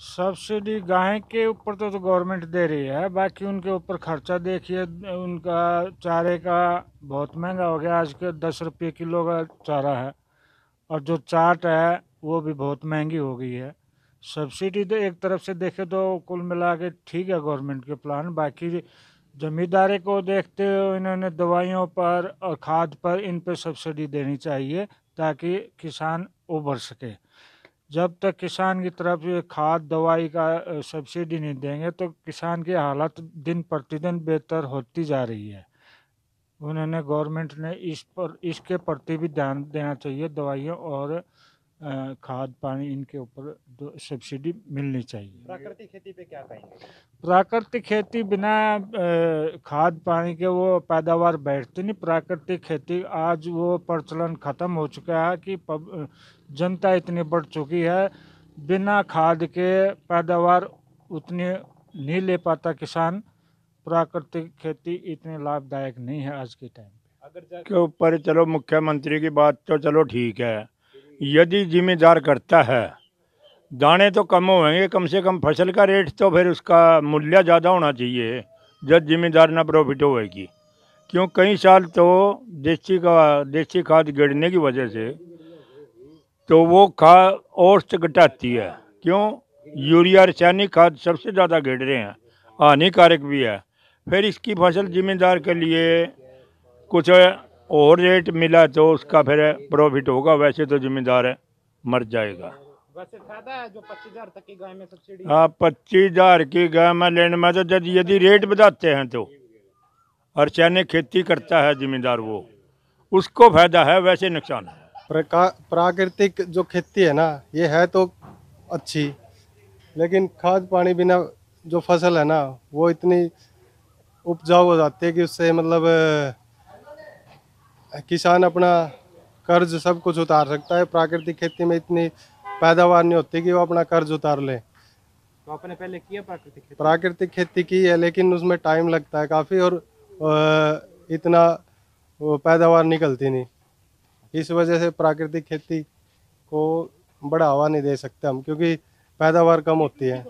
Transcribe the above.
Subsidy गाय के ऊपर तो, तो गवर्नमेंट दे रही है बाकी उनके ऊपर खर्चा देखिए उनका चारे का बहुत महँगा हो गया आज के दस रुपये किलो का चारा है और जो चाट है वो भी बहुत महँगी हो गई है। सब्सिडी तो एक तरफ़ से देखे तो कुल मिला के ठीक है गवर्नमेंट के प्लान बाकी जमींदारे को देखते हुए इन्होंने दवाइयों पर और खाद पर इन पर सब्सिडी देनी चाहिए ताकि किसान उभर सके। जब तक किसान की तरफ़ ये खाद दवाई का सब्सिडी नहीं देंगे तो किसान की हालत दिन प्रतिदिन बेहतर होती जा रही है। उन्होंने गवर्नमेंट ने इस पर, इसके प्रति भी ध्यान देना चाहिए दवाइयों और खाद पानी इनके ऊपर सब्सिडी मिलनी चाहिए। प्राकृतिक खेती पे क्या कहेंगे? प्राकृतिक खेती बिना खाद पानी के वो पैदावार बैठती नहीं। प्राकृतिक खेती आज वो प्रचलन ख़त्म हो चुका है कि जनता इतनी बढ़ चुकी है। बिना खाद के पैदावार उतनी नहीं ले पाता किसान। प्राकृतिक खेती इतनी लाभदायक नहीं है आज के टाइम पे। अगर के ऊपर चलो मुख्यमंत्री की बात तो चलो ठीक है। यदि जिम्मेदार करता है, दाने तो कम होंगे कम से कम फ़सल का रेट तो फिर उसका मूल्य ज़्यादा होना चाहिए, जब जिम्मेदार ना प्रॉफिट होएगी। क्यों? कई साल तो देसी का, देसी खाद गिरने की वजह से तो वो खाद औस्त घटाती है। क्यों? यूरिया, रासायनिक खाद सबसे ज़्यादा गिर रहे हैं, हानिकारक भी है। फिर इसकी फ़सल जिम्मेदार के लिए कुछ और रेट मिला तो उसका फिर प्रॉफिट होगा वैसे तो जिम्मेदार है मर जाएगा। वैसे फ़ायदा है जो पच्चीस हज़ार तक की गाय में सब्सिडी हाँ पच्चीस हज़ार की गाय में लेने में तो यदि यदि रेट बताते हैं तो। और चैने खेती करता है जिम्मेदार वो। उसको फ़ायदा है वैसे नुकसान है। प्राकृतिक जो खेती है ना ये है तो अच्छी। लेकिन खाद पानी बिना जो फ़सल है ना वो इतनी उपजाऊ हो जाती है कि उससे मतलब किसान अपना कर्ज सब कुछ उतार सकता है। प्राकृतिक खेती में इतनी पैदावार नहीं होती कि वो अपना कर्ज उतार ले। तो आपने पहले किया प्राकृतिक खेती? प्राकृतिक खेती की है लेकिन उसमें टाइम लगता है काफ़ी और इतना पैदावार निकलती नहीं। इस वजह से प्राकृतिक खेती को बढ़ावा नहीं दे सकते हम क्योंकि पैदावार कम होती है।